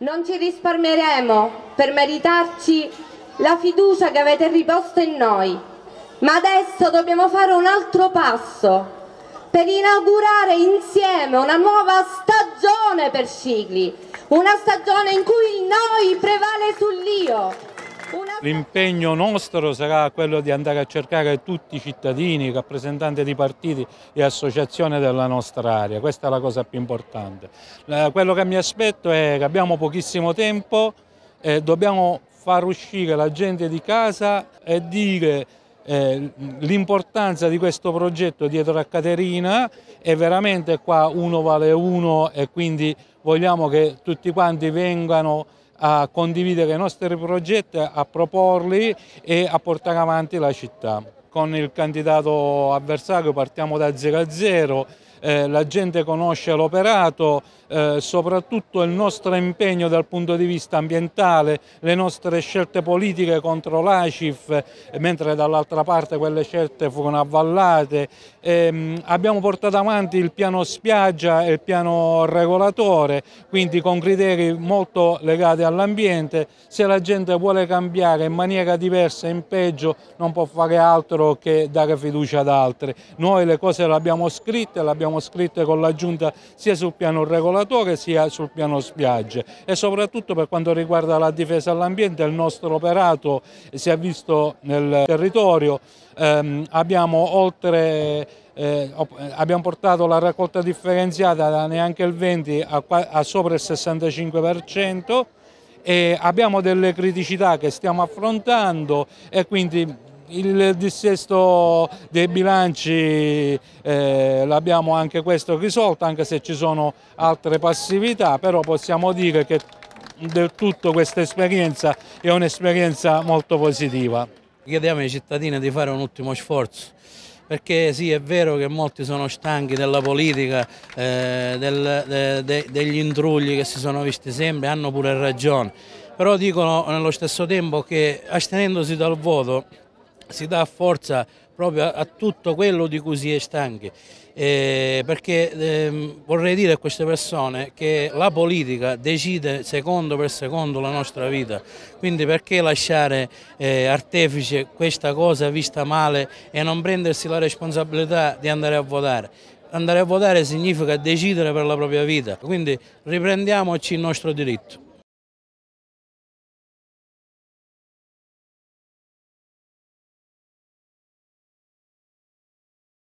Non ci risparmieremo per meritarci la fiducia che avete riposto in noi, ma adesso dobbiamo fare un altro passo per inaugurare insieme una nuova stagione per Scicli, una stagione in cui il noi prevale sull'io. L'impegno nostro sarà quello di andare a cercare tutti i cittadini, rappresentanti di partiti e associazioni della nostra area, questa è la cosa più importante. Quello che mi aspetto è che abbiamo pochissimo tempo, e dobbiamo far uscire la gente di casa e dire eh, l'importanza di questo progetto dietro a Caterina è veramente qua uno vale uno e quindi vogliamo che tutti quanti vengano a condividere i nostri progetti, a proporli e a portare avanti la città. Con il candidato avversario partiamo da 0 a 0, eh, la gente conosce l'operato, eh, soprattutto il nostro impegno dal punto di vista ambientale, le nostre scelte politiche contro l'ACIF, mentre dall'altra parte quelle scelte furono avvallate. Eh, abbiamo portato avanti il piano spiaggia e il piano regolatore, quindi con criteri molto legati all'ambiente. Se la gente vuole cambiare in maniera diversa, in peggio, non può fare altro che dare fiducia ad altri. Noi le cose le abbiamo scritte, le abbiamo scritte con la Giunta sia sul piano regolatore sia sul piano spiagge. E soprattutto per quanto riguarda la difesa all'ambiente il nostro operato si è visto nel territorio, ehm, abbiamo, oltre, eh, abbiamo portato la raccolta differenziata da neanche il 20 a, a sopra il 65% e abbiamo delle criticità che stiamo affrontando e quindi il dissesto dei bilanci eh, l'abbiamo anche questo risolto, anche se ci sono altre passività, però possiamo dire che del tutto questa esperienza è un'esperienza molto positiva. Chiediamo ai cittadini di fare un ultimo sforzo perché sì è vero che molti sono stanchi della politica, eh, del, de, de, degli intrugli che si sono visti sempre, hanno pure ragione, però dicono nello stesso tempo che astenendosi dal voto si dà forza proprio a, a tutto quello di cui si è stanchi. Eh, perché eh, vorrei dire a queste persone che la politica decide secondo per secondo la nostra vita, quindi perché lasciare eh, artefice questa cosa vista male e non prendersi la responsabilità di andare a votare? Andare a votare significa decidere per la propria vita, quindi riprendiamoci il nostro diritto.